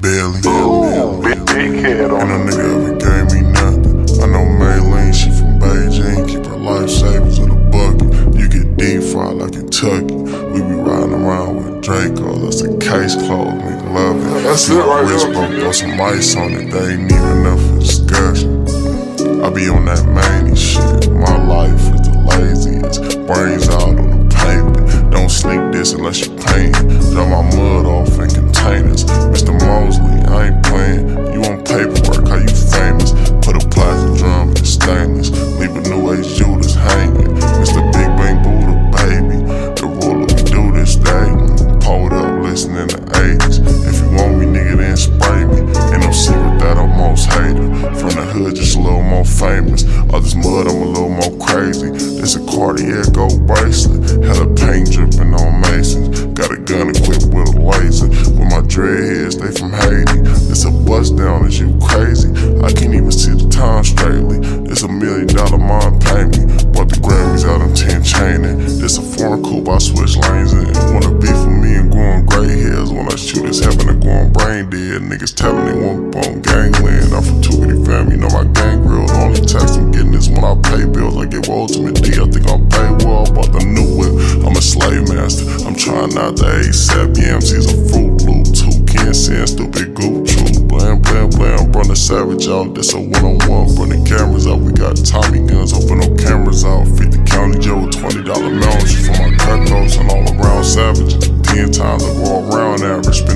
Belly. Ooh, big, big head on And a nigga ever gave me nothing. I know Maylene, she from Beijing. Keep her life savings in a bucket. You get deep fried like Kentucky. We be riding around with Draco. That's a case closed. Nigga love it. That's it right wrist broke, throw some ice on it. They ain't even enough for discussion. I be on that many shit. My life is the laziest. Brains out on the pavement. Don't sneak this unless you paying. Drop my mud off spray me. Ain't secret that I'm most hated. From the hood, just a little more famous. This mud, I'm a little more crazy. This a Cartier gold bracelet. Hella paint dripping on Masons. Got a gun equipped with a laser. With my dreadheads, they from Haiti. This a bust down, is you crazy? I can't even see the time straightly. This a million dollar mind pay me. Bought the Grammys out in 10 chaining. This a foreign coupe, I switch lanes in. Wanna beef with me and on gray hairs. When I shoot, it's heaven to go on brain dead. Niggas telling they want on gangland. I'm from Tukity fam, you know my gang grill. The only tax I'm getting is when I pay bills. I give ultimate D, I think I'll pay well. Bought the new whip, I'm a slave master. I'm trying not to ASAP. YMC's a fruit loop. Two can't send stupid goop true. Blam, blam, blam. Run the savage out. This a one on one. Run the cameras out. We got Tommy guns. Open no cameras out. 50 County Joe with $20 melons. For my cutthroats and all around savages. Ten times I go around average. Spend